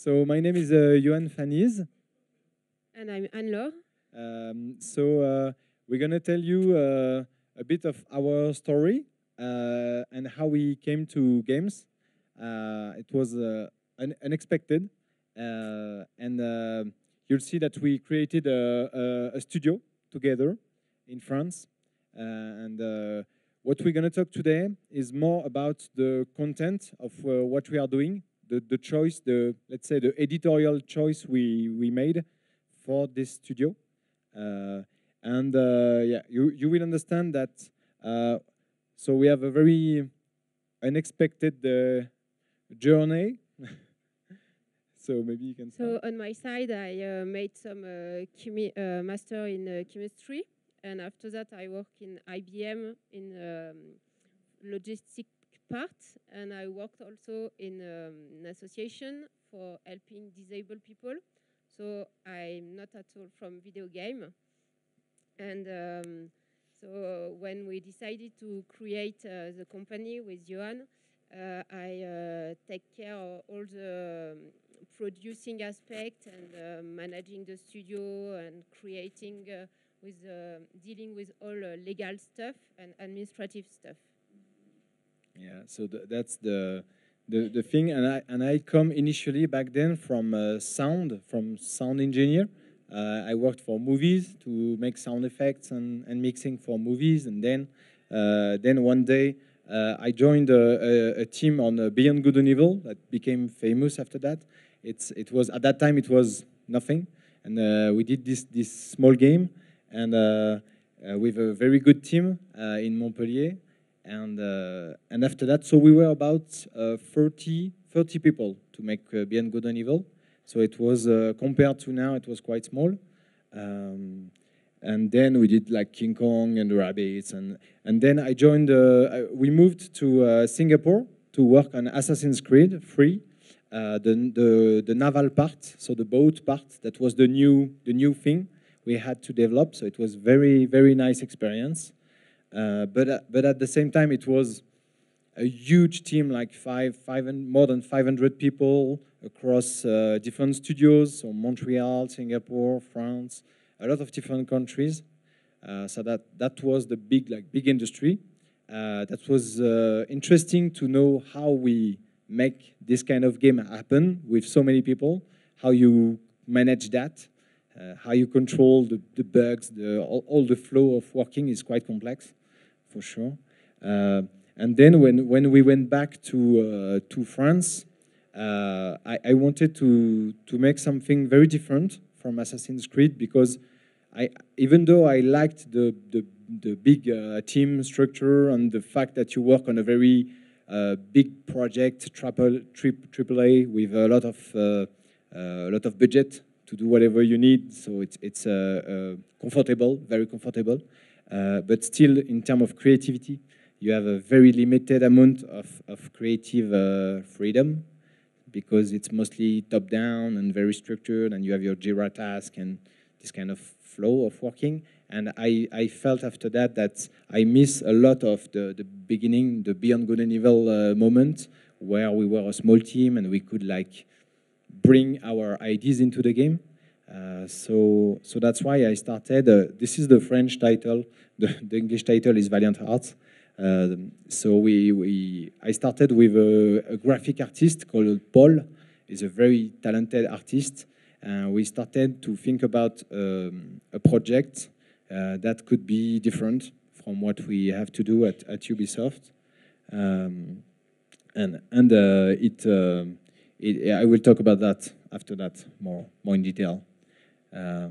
So my name is uh, Yoan Fanise. And I'm Anne-Laure. Um, so uh, we're gonna tell you uh, a bit of our story uh, and how we came to games. Uh, it was uh, un unexpected, uh, and uh, you'll see that we created a, a, a studio together in France. Uh, and uh, what we're gonna talk today is more about the content of uh, what we are doing, the, the choice, the let's say the editorial choice we, we made for this studio. Uh, and uh, yeah, you, you will understand that. Uh, so we have a very unexpected uh, journey. so maybe you can. So on my side, I uh, made some uh, uh, master in uh, chemistry, and after that, I work in IBM in um, logistic part, and I worked also in um, an association for helping disabled people. So I'm not at all from video game. And um, so when we decided to create uh, the company with Yoan, uh, I uh, take care of all the um, producing aspect and uh, managing the studio and creating uh, with uh, dealing with all legal stuff and administrative stuff. Yeah, so th that's the, the the thing, and I and I come initially back then from sound, from sound engineer. Uh, I worked for movies to make sound effects and, and mixing for movies, and then uh, then one day uh, I joined a, a, a team on Beyond Good and Evil that became famous after that. It's it was at that time it was nothing, and we did this this small game, and with a very good team in Montpellier, and uh, and after that, so we were about uh, 30, 30 people to make uh, Beyond Good and Evil. So it was, compared to now, it was quite small. Um, and then we did like King Kong and the rabbits. And, and then I joined, uh, we moved to uh, Singapore to work on Assassin's Creed 3. Uh, the, the, the naval part, so the boat part, that was the new, the new thing we had to develop. So it was very, very nice experience. Uh, but, uh, but at the same time, it was a huge team, like five, five and more than 500 people across uh, different studios, so Montreal, Singapore, France, a lot of different countries. Uh, so that that was the big like big industry. Uh, that was uh, interesting to know how we make this kind of game happen with so many people. How you manage that, how you control the, the bugs, the all, all, the flow of working is quite complex, for sure. Uh, and then when, when we went back to, uh, to France, uh, I, I, wanted to, to make something very different from Assassin's Creed because I, even though I liked the, the, the big team structure and the fact that you work on a very uh, big project, triple, triple A, with a lot of, uh, uh, a lot of budget to do whatever you need, so it's, it's comfortable, very comfortable. But still, in terms of creativity, you have a very limited amount of, of creative uh, freedom because it's mostly top down and very structured and you have your Jira task and this kind of flow of working. And I, I felt after that that I miss a lot of the, the beginning, the Beyond Good and Evil uh, moment where we were a small team and we could like bring our ideas into the game. Uh, so, so that's why I started. Uh, this is the French title. The, the English title is Valiant Hearts. Um, so we, we, I started with a, a, graphic artist called Paul. He's a very talented artist. And we started to think about um, a project uh, that could be different from what we have to do at, at Ubisoft. Um, and and uh, it, uh, it, I will talk about that after that more, more in detail. Uh,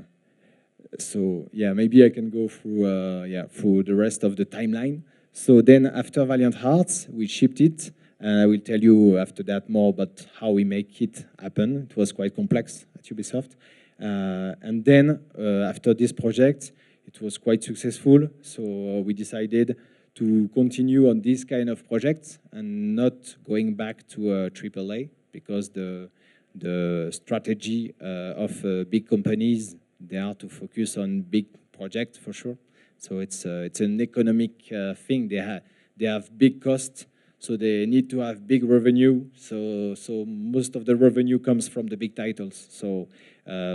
so yeah, maybe I can go through uh, yeah through the rest of the timeline. So then after Valiant Hearts, we shipped it. And I will tell you after that more about how we make it happen. It was quite complex at Ubisoft. Uh, and then uh, after this project, it was quite successful. So we decided to continue on this kind of projects and not going back to AAA because the, the strategy uh, of uh, big companies, they are to focus on big projects for sure. So it's uh, it's an economic thing. They have they have big costs, so they need to have big revenue. So so most of the revenue comes from the big titles. So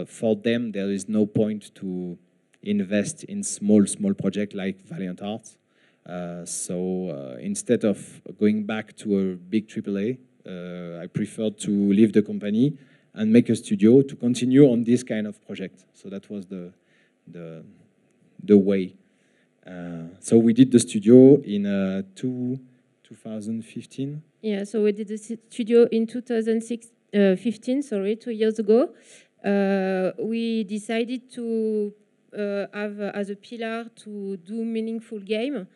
for them, there is no point to invest in small small project like Valiant Hearts. Uh, so uh, instead of going back to a big AAA, I preferred to leave the company and make a studio to continue on this kind of project. So that was the the the way. Uh, so we did the studio in uh, two, 2015. Yeah, so we did the studio in 2015, uh, sorry, two years ago. Uh, we decided to uh, have as a pillar to do meaningful game.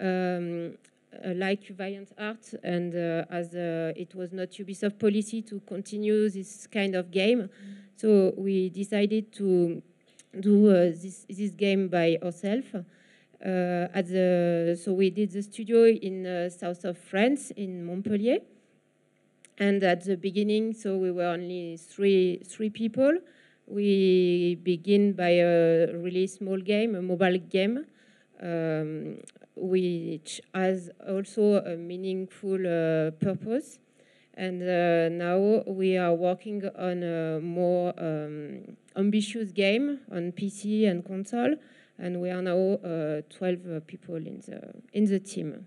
Um, uh, like Valiant Heart, and uh, as uh, it was not Ubisoft policy to continue this kind of game, so we decided to do this this game by ourselves. Uh, at the so we did the studio in uh, south of France in Montpellier, and at the beginning, so we were only three three people. We begin by a really small game, a mobile game, um, which has also a meaningful uh, purpose. And uh, now we are working on a more um, ambitious game on PC and console and we are now uh, 12 uh, people in the in the team.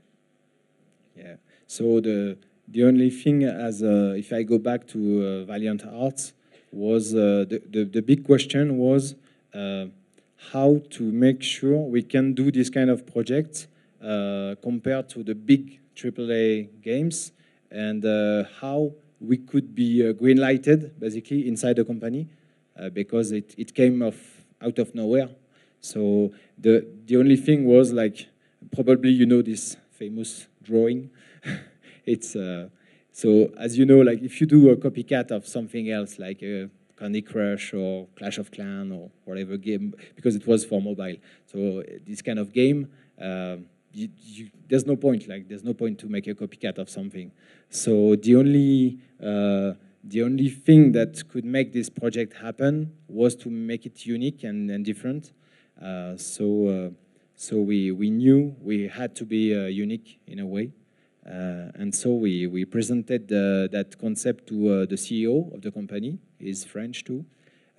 Yeah. So the the only thing, as uh, if I go back to Valiant Hearts, was the, the the big question was how to make sure we can do this kind of project uh, compared to the big AAA games and uh, how we could be uh, green lighted basically inside the company because it, it came off out of nowhere so the, the only thing was like, probably you know this famous drawing. it's, uh, so as you know, like if you do a copycat of something else, like a Candy Crush or Clash of Clans or whatever game, because it was for mobile. So this kind of game, uh, you, you, there's no point. Like there's no point to make a copycat of something. So the only uh, the only thing that could make this project happen was to make it unique and, and different. Uh, so uh, so we, we knew we had to be uh, unique in a way. And so we, we presented that concept to the CEO of the company. He's French too.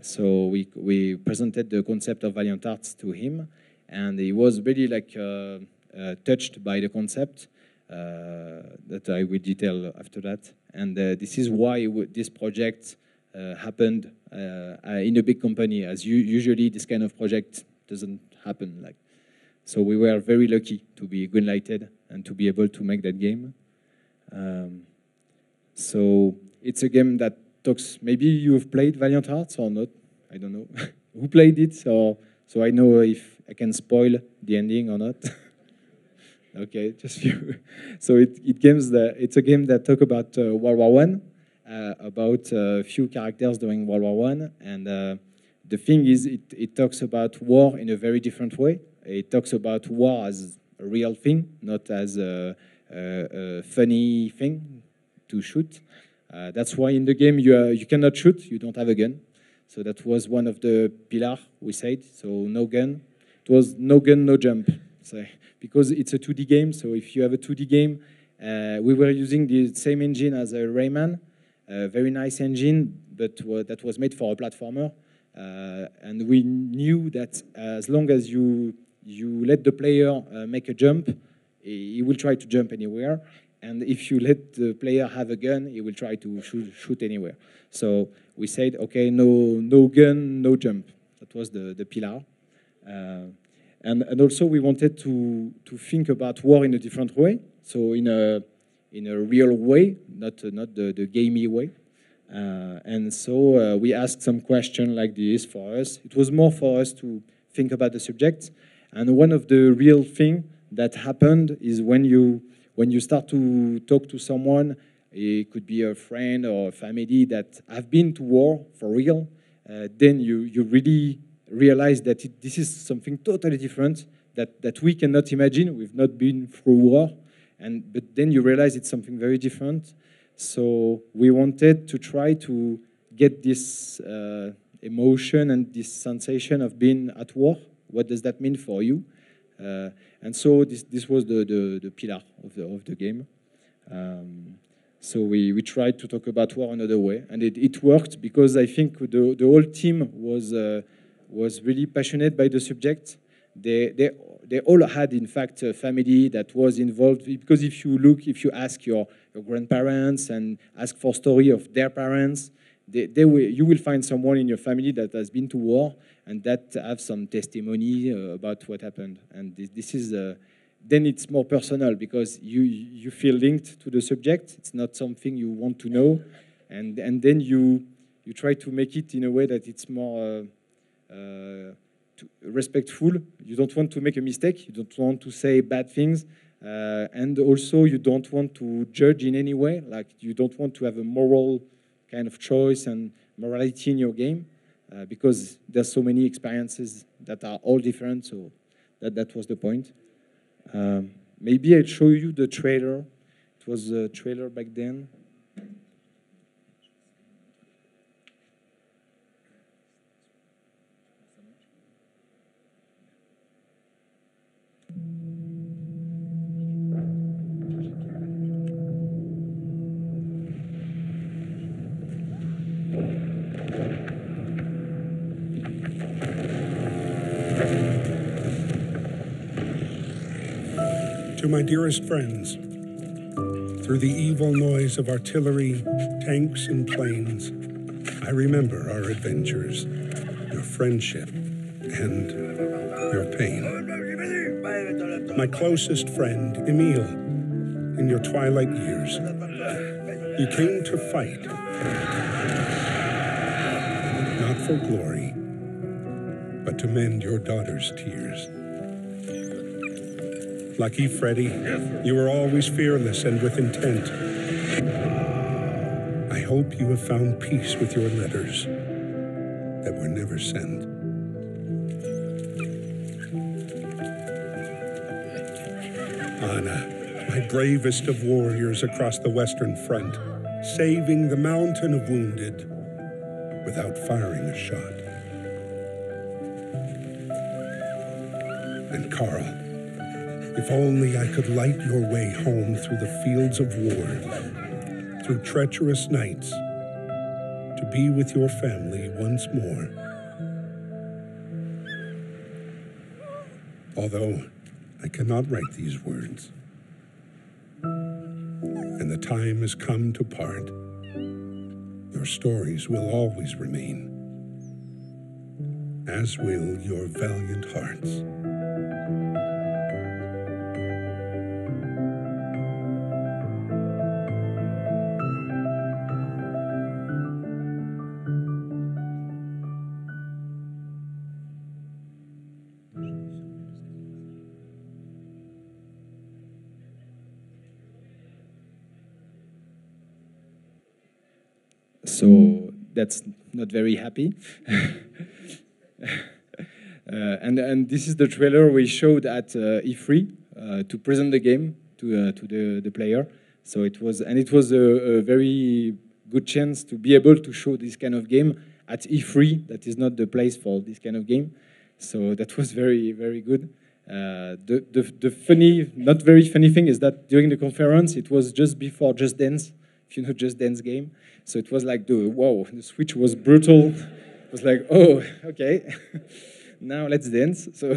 So we, we presented the concept of Valiant Hearts to him, and he was really like touched by the concept. Uh, that I will detail after that. And uh, this is why this project uh, happened in a big company, as usually this kind of project doesn't happen. Like, so we were very lucky to be greenlighted and to be able to make that game. Um, so it's a game that talks. Maybe you've played Valiant Hearts or not? I don't know. Who played it? So so I know if I can spoil the ending or not. okay, just few. so it it games that it's a game that talk about uh, World War One, uh, about a uh, few characters during World War One, and uh, the thing is, it, it talks about war in a very different way. It talks about war as a real thing, not as a, a, a funny thing to shoot. Uh, that's why in the game you, uh, you cannot shoot, you don't have a gun. So that was one of the pillars we said. So no gun. It was no gun, no jump. So, because it's a 2D game, so if you have a 2D game, uh, we were using the same engine as a Rayman, a very nice engine, but that was made for a platformer. Uh, and we knew that as long as you, you let the player uh, make a jump, he will try to jump anywhere. And if you let the player have a gun, he will try to shoot, shoot anywhere. So we said, okay, no, no gun, no jump. That was the, the pillar. Uh, and, and also we wanted to, to think about war in a different way. So in a, in a real way, not, not the, the gamey way. Uh, and so uh, we asked some question like this for us. It was more for us to think about the subject. And one of the real thing that happened is when you when you start to talk to someone, it could be a friend or a family that have been to war for real, uh, then you, you really realize that it, this is something totally different that, that we cannot imagine. We've not been through war. And, but then you realize it's something very different. So we wanted to try to get this uh, emotion and this sensation of being at war. What does that mean for you? Uh, and so this, this was the, the, the pillar of the, of the game. Um, so we, we tried to talk about war another way, and it, it worked because I think the, the whole team was, uh, was really passionate by the subject. They, they, they all had, in fact, a family that was involved. Because if you look, if you ask your, your grandparents and ask for story of their parents, they, they will, you will find someone in your family that has been to war and that have some testimony uh, about what happened. And this, this is, uh, then it's more personal because you, you feel linked to the subject. It's not something you want to know. And, and then you, you try to make it in a way that it's more uh, uh respectful. You don't want to make a mistake. You don't want to say bad things. Uh, and also you don't want to judge in any way. Like you don't want to have a moral kind of choice and morality in your game uh, because there's so many experiences that are all different. So that, that was the point. Um, maybe I'll show you the trailer. It was a trailer back then. My dearest friends, through the evil noise of artillery, tanks, and planes, I remember our adventures, your friendship, and your pain. My closest friend, Emile, in your twilight years, you came to fight, not for glory, but to mend your daughter's tears. Lucky Freddie, you were always fearless and with intent. I hope you have found peace with your letters that were never sent. Anna, my bravest of warriors across the Western Front, saving the mountain of wounded without firing a shot. And Karl, if only I could light your way home through the fields of war, through treacherous nights, to be with your family once more. Although I cannot write these words, and the time has come to part, your stories will always remain, as will your valiant hearts. So that's not very happy. Uh, and, and this is the trailer we showed at uh, E3 uh, to present the game to, to the, the player. So it was, and it was a, a, very good chance to be able to show this kind of game at E3. That is not the place for this kind of game. So that was very, very good. Uh, the, the, the funny, not very funny thing is that during the conference, it was just before Just Dance, you know Just Dance game. So it was like the wow, the switch was brutal. It was like, oh, okay, now let's dance. So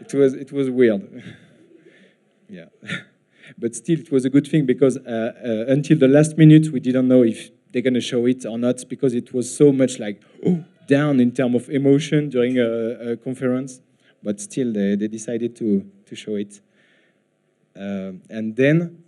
it was it was weird. yeah, but still it was a good thing because uh, uh, until the last minute we didn't know if they're gonna show it or not because it was so much like oh, down in terms of emotion during a, a, conference. But still they, they decided to to show it. Uh, and then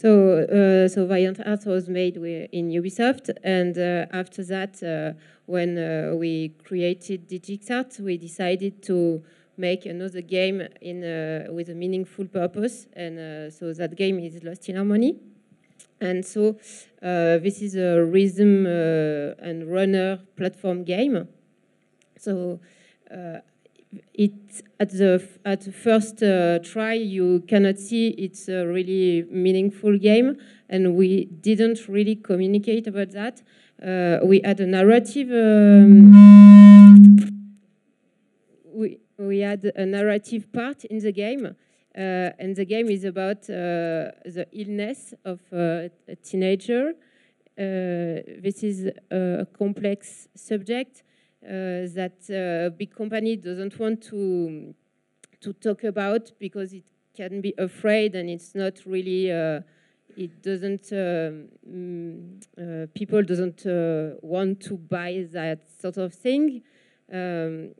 so, uh, so Valiant Hearts was made in Ubisoft, and uh, after that, uh, when uh, we created DigixArt, we decided to make another game in uh, with a meaningful purpose, and uh, so that game is Lost in Harmony. And so, this is a rhythm and runner platform game. So it at the at first uh, try you cannot see it's a really meaningful game and we didn't really communicate about that uh, we had a narrative um, we we had a narrative part in the game Uh, and the game is about uh, the illness of uh, a teenager. this is a complex subject that a big company doesn't want to to talk about because it can be afraid and it's not really it doesn't um, uh, people doesn't uh, want to buy that sort of thing um,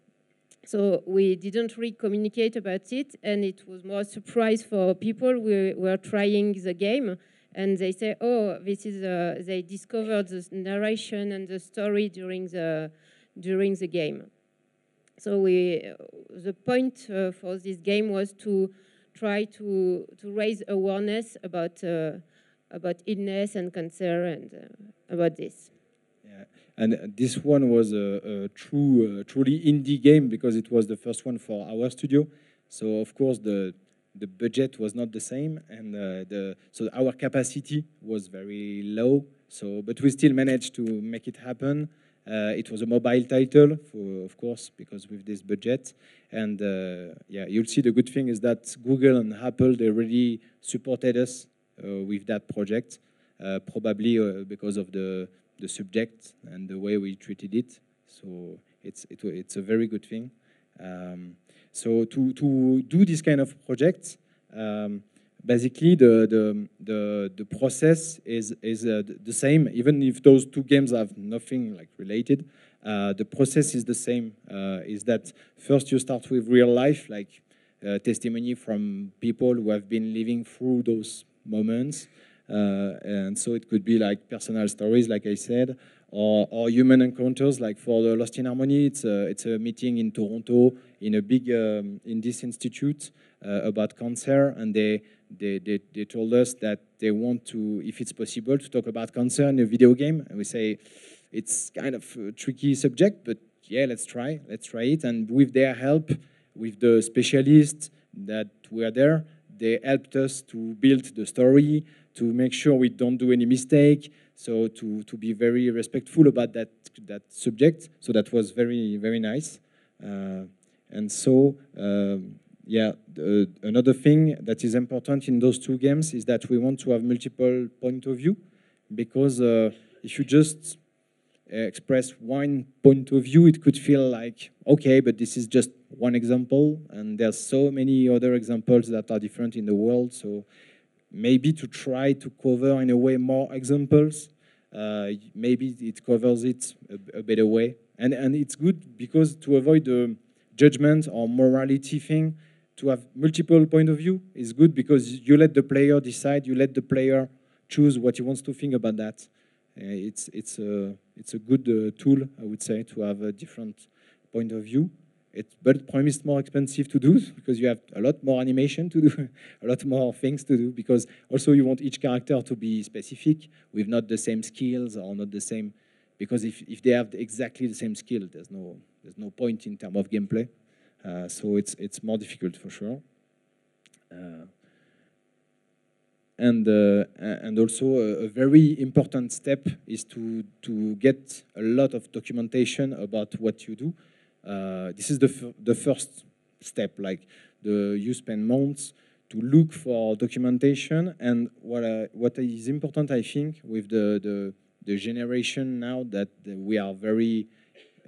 so we didn't really communicate about it, and it was more a surprise for people. We were trying the game, and they say, "Oh, this is." Uh, they discovered the narration and the story during the during the game. So we, the point uh, for this game was to try to to raise awareness about uh, about illness and cancer and uh, about this and this one was a, a true, truly indie game because it was the first one for our studio. So of course the the budget was not the same, and uh, the so our capacity was very low. So, but we still managed to make it happen. Uh, it was a mobile title, for, of course, because with this budget. And uh, yeah, you'll see the good thing is that Google and Apple, they really supported us uh, with that project, probably because of the the subject and the way we treated it. So it's it, it's a very good thing. Um, so to to do this kind of projects, um, basically the the the the process is is uh, the same. Even if those two games have nothing like related, uh, the process is the same. Uh, is that first you start with real life, like uh, testimony from people who have been living through those moments. Uh, and so it could be like personal stories, like I said, or, or human encounters. Like for the Lost in Harmony, it's a, it's a meeting in Toronto in a big um, in this institute uh, about cancer, and they, they, they they told us that they want to, if it's possible, to talk about cancer in a video game. And we say it's kind of a tricky subject, but yeah, let's try, let's try it. And with their help, with the specialists that were there, they helped us to build the story, to make sure we don't do any mistake, so to, to be very respectful about that, that subject. So that was very, very nice. Uh, and so, um, yeah, the, another thing that is important in those two games is that we want to have multiple point of view, because uh, if you just express one point of view, it could feel like, okay, but this is just one example, and there's so many other examples that are different in the world, so maybe to try to cover in a way more examples. Uh, maybe it covers it a, a, better way. And, and it's good because to avoid the judgment or morality thing, to have multiple point of view is good because you let the player decide, you let the player choose what he wants to think about that. Uh, it's, it's, a, it's a good uh, tool, I would say, to have a different point of view. It, but probably it's more expensive to do because you have a lot more animation to do, a lot more things to do because also you want each character to be specific with not the same skills or not the same, because if, if they have exactly the same skill, there's no, there's no point in terms of gameplay. Uh, so it's, it's more difficult for sure. Uh, and uh, and also a, a, very important step is to to get a lot of documentation about what you do uh, this is the, the first step, like the, you spend months to look for documentation. And what, uh, what is important, I think, with the, the, the generation now that we are very,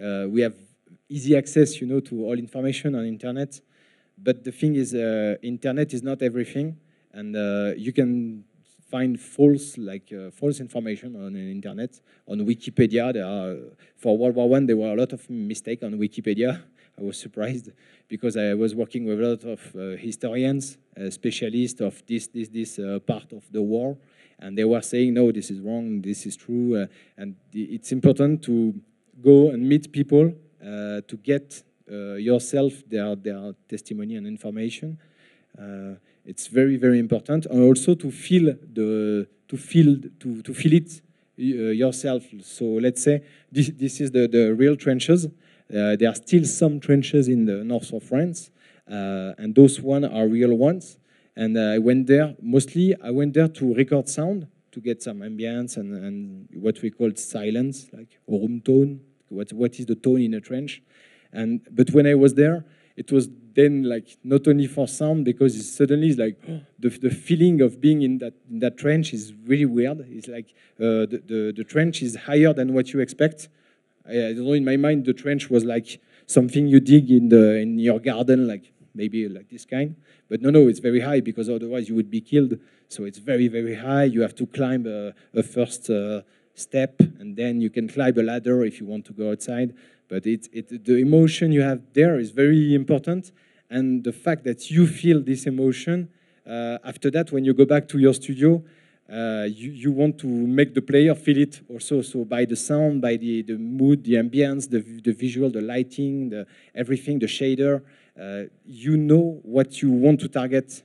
uh, we have easy access, you know, to all information on internet. But the thing is, uh, internet is not everything, and uh, you can find false like uh, false information on the internet on Wikipedia. There are for World War One there were a lot of mistakes on Wikipedia. I was surprised because I was working with a lot of uh, historians, uh, specialists of this this this uh, part of the war, and they were saying no, this is wrong, this is true, uh, and it's important to go and meet people uh, to get yourself their their testimony and information it's very very important. And also to feel the to feel to, to feel it uh, yourself. So let's say this, this is the, the real trenches. Uh, there are still some trenches in the north of france uh, and those one are real ones. And i went there mostly i went there to record sound to get some ambience and, and what we call silence like room tone what, what is the tone in a trench. And but when i was there it was then like not only for sound because suddenly it's like the, the feeling of being in that in that trench is really weird. It's like uh, the, the the trench is higher than what you expect. I, I don't know. In my mind, the trench was like something you dig in the in your garden, like maybe like this kind. But no, no, it's very high because otherwise you would be killed. So it's very, very high. You have to climb a, a first uh, step, and then you can climb a ladder if you want to go outside. But it, it, the emotion you have there is very important, and the fact that you feel this emotion uh, after that, when you go back to your studio, uh, you, you want to make the player feel it also. So by the sound, by the, the mood, the ambience, the, the visual, the lighting, the everything, the shader, uh, you know what you want to target,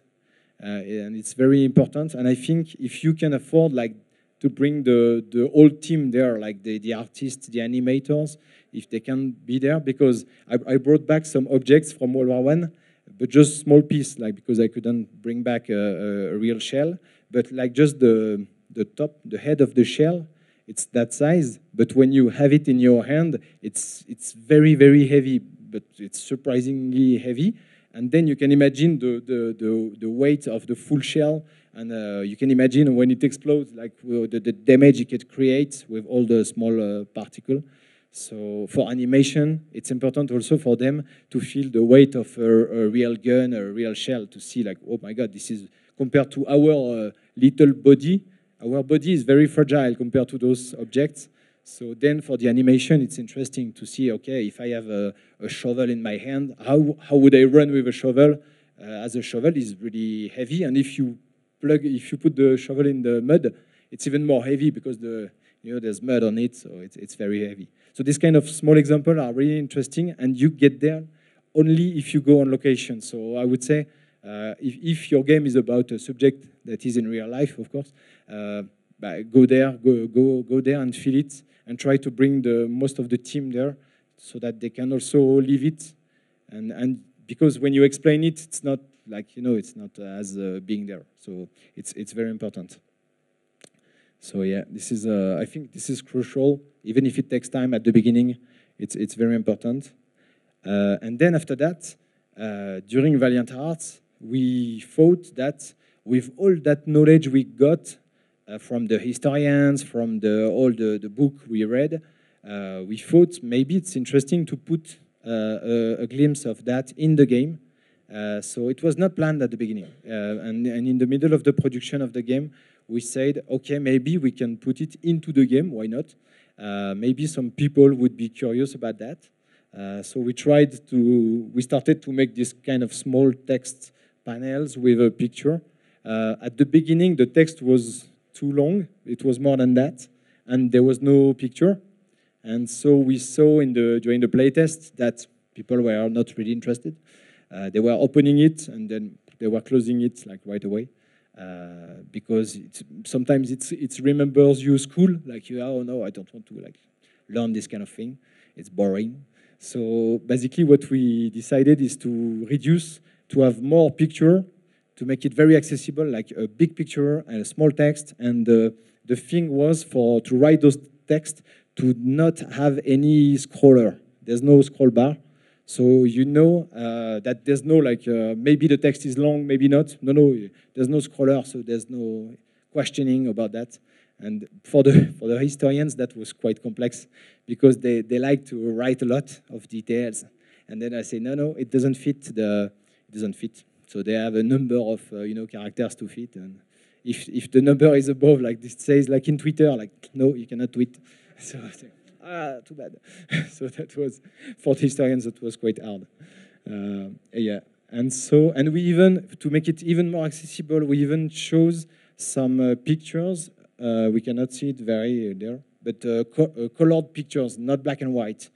uh, and it's very important. And I think if you can afford like to bring the the whole team there, like the the artists, the animators, if they can be there, because I, I brought back some objects from World War One, but just small piece, like because I couldn't bring back a, a real shell, but like just the the top, the head of the shell, it's that size. But when you have it in your hand, it's it's very very heavy but it's surprisingly heavy. And then you can imagine the, the, the, the weight of the full shell. And uh, you can imagine when it explodes, like the, the damage it could create with all the small uh, particle. So for animation, it's important also for them to feel the weight of a, a, real gun, a real shell, to see like, oh my God, this is compared to our uh, little body. Our body is very fragile compared to those objects. So then for the animation, it's interesting to see, okay, if I have a, a shovel in my hand, how, how would I run with a shovel? Uh, as a shovel is really heavy, and if you plug, if you put the shovel in the mud, it's even more heavy because the, you know, there's mud on it, so it's, it's very heavy. So this kind of small example are really interesting, and you get there only if you go on location. So I would say, uh, if, if, your game is about a subject that is in real life, of course, uh, go there, go, go, go there and feel it and try to bring the most of the team there so that they can also live it. And, and because when you explain it, it's not like, you know, it's not as uh, being there. So it's, it's very important. So yeah, this is, uh, I think this is crucial. Even if it takes time at the beginning, it's, it's very important. Uh, and then after that, during Valiant Hearts, we thought that with all that knowledge we got uh, from the historians, from the, all the, the book we read, uh, we thought maybe it's interesting to put uh, a, a, glimpse of that in the game. So it was not planned at the beginning. and, and in the middle of the production of the game, we said, okay, maybe we can put it into the game. Why not? Uh, maybe some people would be curious about that. Uh, so we tried to, we started to make this kind of small text panels with a picture. Uh, at the beginning, the text was too long. It was more than that, and there was no picture. And so we saw in the during the playtest that people were not really interested. Uh, they were opening it and then they were closing it like right away. Uh, because it's, sometimes it's it remembers you school like you oh no I don't want to like learn this kind of thing it's boring so basically what we decided is to reduce to have more picture to make it very accessible, like a big picture and a small text. And the, the thing was for to write those text to not have any scroller. There's no scroll bar. So you know uh, that there's no like, uh, maybe the text is long, maybe not. No, no, there's no scroller, so there's no questioning about that. And for the, for the historians, that was quite complex because they, they like to write a lot of details. And then I say, no, no, it doesn't fit the, it doesn't fit. So they have a number of uh, you know characters to fit, and if if the number is above, like this says, like in Twitter, like no, you cannot tweet. So ah, too bad. so that was for historians that was quite hard. Uh, yeah, and so and we even to make it even more accessible, we even chose some uh, pictures. Uh, we cannot see it very there, but uh, co uh, colored pictures, not black and white.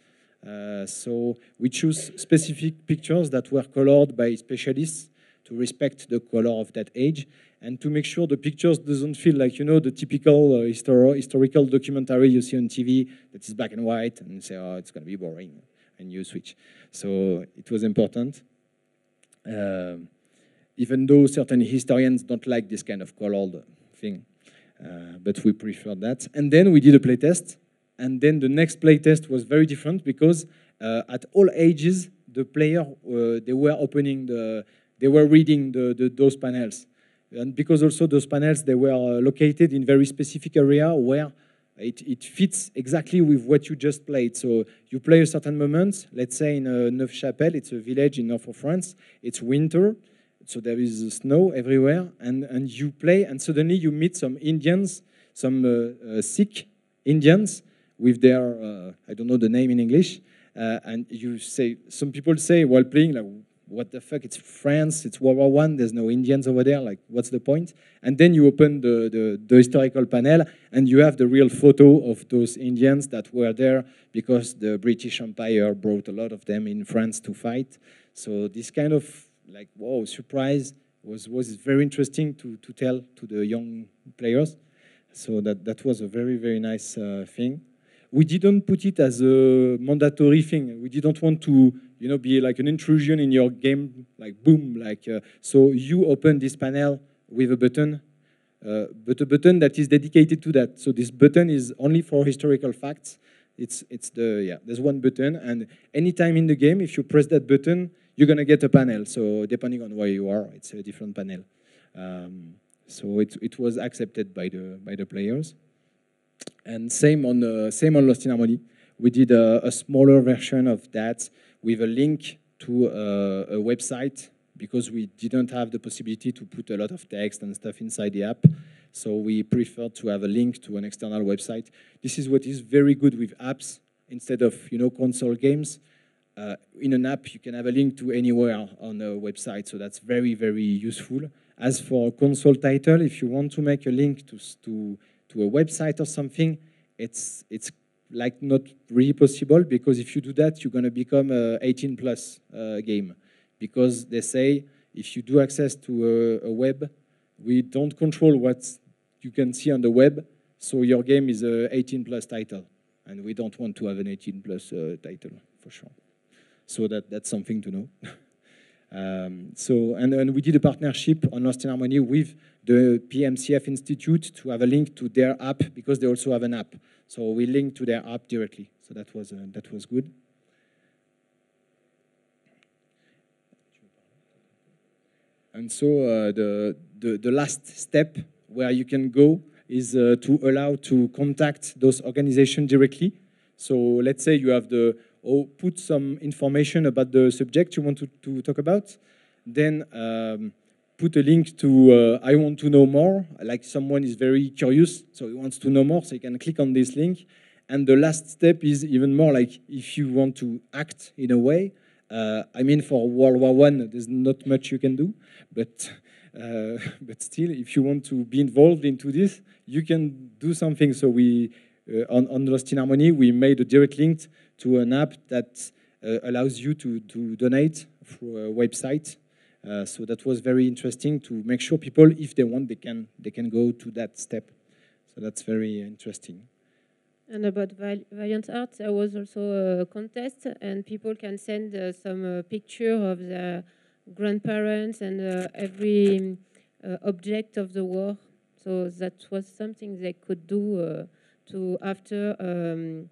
Uh, so we choose specific pictures that were colored by specialists to respect the color of that age and to make sure the pictures doesn't feel like you know the typical uh, histor historical documentary you see on TV that is black and white and say oh it's going to be boring and you switch. So it was important. Uh, even though certain historians don't like this kind of colored thing, uh, but we prefer that. And then we did a playtest, and then the next playtest was very different because uh, at all ages the player uh, they were opening the, they were reading the, the, those panels, and because also those panels they were uh, located in very specific area where it, it fits exactly with what you just played. So you play a certain moment, let's say in uh, Neuve-Chapelle, it's a village in north of France, it's winter, so there is snow everywhere, and, and you play, and suddenly you meet some Indians, some uh, uh, Sikh Indians with their, uh, I don't know the name in English, uh, and you say, some people say while playing, like, what the fuck? It's France. It's World War One. There's no Indians over there. Like, what's the point? And then you open the, the, the historical panel, and you have the real photo of those Indians that were there because the British Empire brought a lot of them in France to fight. So this kind of like wow surprise was was very interesting to to tell to the young players. So that that was a very very nice uh, thing. We didn't put it as a mandatory thing. We didn't want to you know, be like an intrusion in your game, like boom, like uh, so you open this panel with a button, uh, but a button that is dedicated to that. So this button is only for historical facts. It's it's the yeah. There's one button, and anytime in the game, if you press that button, you're gonna get a panel. So depending on where you are, it's a different panel. Um, so it it was accepted by the by the players. And same on uh, same on Lost in Harmony. We did a, a smaller version of that with a link to a, a website because we didn't have the possibility to put a lot of text and stuff inside the app. So we preferred to have a link to an external website. This is what is very good with apps instead of you know console games. Uh, in an app, you can have a link to anywhere on a website, so that's very very useful. As for a console title, if you want to make a link to to to a website or something, it's it's like not really possible because if you do that, you're going to become a 18 plus uh, game because they say if you do access to a, a, web, we don't control what you can see on the web, so your game is a 18 plus title, and we don't want to have an 18 plus uh, title for sure. So that that's something to know. um, so and, and we did a partnership on Lost in Harmony with the PMCF Institute to have a link to their app because they also have an app. So we linked to their app directly. So that was, uh, that was good. And so uh, the, the, the, last step where you can go is uh, to allow to contact those organizations directly. So let's say you have the, or put some information about the subject you want to, to talk about. Then um, put a link to uh, I want to know more, like someone is very curious, so he wants to know more, so you can click on this link. And the last step is even more like if you want to act in a way. Uh, I mean, for World War One, there's not much you can do, but uh, but still, if you want to be involved into this, you can do something. So we uh, on on Lost in Harmony, we made a direct link to an app that uh, allows you to to donate through a website uh, so that was very interesting to make sure people, if they want, they can they can go to that step. So that's very interesting. And about Valiant Heart, there was also a contest, and people can send uh, some uh, picture of their grandparents and uh, every uh, object of the war. So that was something they could do to after um,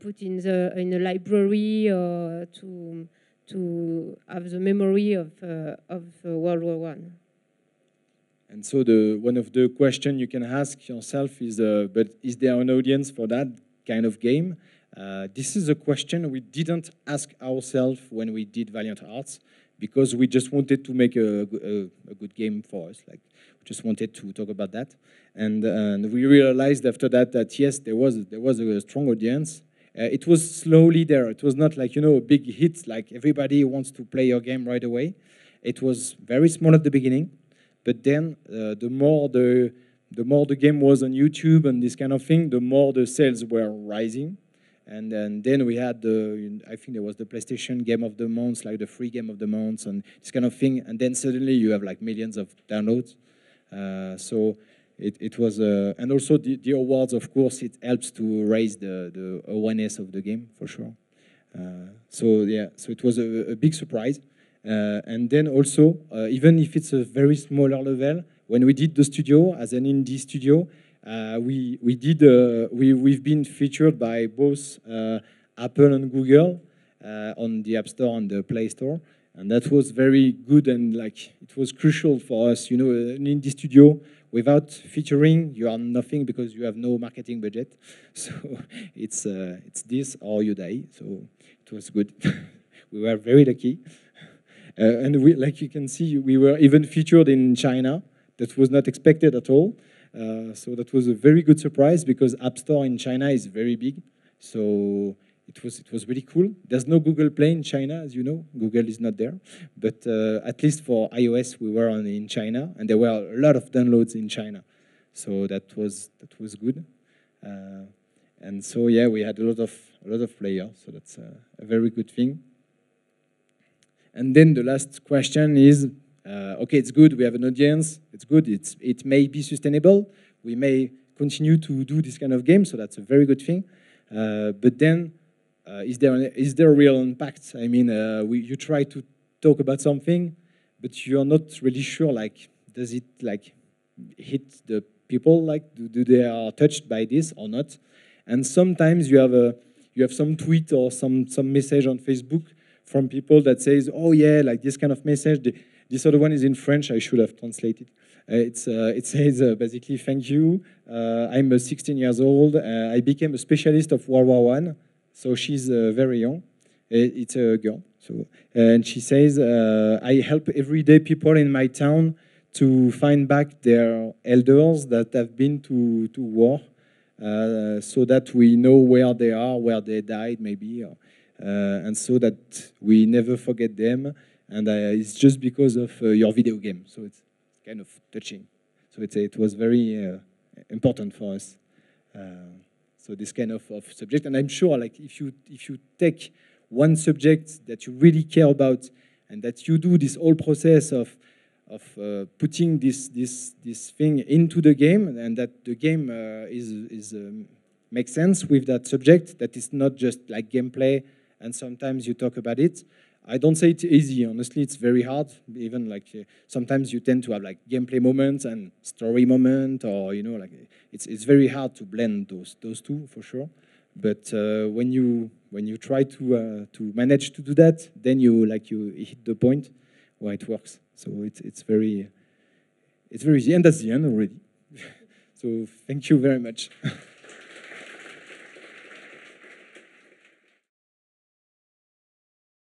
put in the in a library or to to have the memory of, uh, of uh, World War One. And so the one of the questions you can ask yourself is, uh, but is there an audience for that kind of game? Uh, this is a question we didn't ask ourselves when we did Valiant Hearts because we just wanted to make a, a, a, good game for us. Like, we just wanted to talk about that, and, and we realized after that that yes, there was there was a strong audience, uh, it was slowly there. It was not like, you know, a big hit, like everybody wants to play your game right away. It was very small at the beginning, but then uh, the more the, the more the game was on YouTube and this kind of thing, the more the sales were rising. And, and then we had the, I think there was the PlayStation Game of the Month, like the free Game of the Month and this kind of thing. And then suddenly you have like millions of downloads. Uh, so it, it was, uh, and also the, the awards, of course, it helps to raise the, the awareness of the game for sure. Uh, so yeah, so it was a, a big surprise. Uh, and then also, uh, even if it's a very smaller level, when we did the studio as an indie studio, uh, we we did uh, we we've been featured by both Apple and Google. on the App Store and the Play Store, and that was very good and like it was crucial for us. You know, an indie studio without featuring, you are nothing because you have no marketing budget. So it's uh, it's this or you die. So it was good. we were very lucky, uh, and we, like you can see, we were even featured in China. That was not expected at all. Uh, so that was a very good surprise because App Store in China is very big. So it was it was really cool. There's no Google Play in China, as you know. Google is not there, but uh, at least for iOS, we were on in China, and there were a lot of downloads in China. So that was that was good. Uh, and so yeah, we had a lot of a lot of players. So that's a, a very good thing. And then the last question is, uh, okay, it's good. We have an audience. It's good. It's it may be sustainable. We may continue to do this kind of game. So that's a very good thing. Uh, but then is there is there a real impact? I mean, uh, we, you try to talk about something, but you're not really sure. Like, does it like hit the people? Like, do, do they are touched by this or not? And sometimes you have a you have some tweet or some some message on Facebook from people that says, "Oh yeah, like this kind of message." The, this other one is in French. I should have translated. Uh, it's, uh, it says uh, basically, "Thank you. Uh, I'm 16 years old. Uh, I became a specialist of World War One. So she's uh, very young. It's a girl. So and she says, uh, "I help everyday people in my town to find back their elders that have been to to war, uh, so that we know where they are, where they died, maybe, uh, and so that we never forget them. And uh, it's just because of your video game. So it's kind of touching. So it was very important for us." So this kind of, of subject, and I'm sure, like if you if you take one subject that you really care about, and that you do this whole process of of uh, putting this this this thing into the game, and that the game uh, is is um, makes sense with that subject. That is not just like gameplay, and sometimes you talk about it. I don't say it's easy. Honestly, it's very hard. Even like uh, sometimes you tend to have like gameplay moments and story moment, or you know, like it's it's very hard to blend those those two for sure. But uh, when you when you try to uh, to manage to do that, then you like you hit the point where it works. So it's it's very it's very easy, and that's the end already. so thank you very much.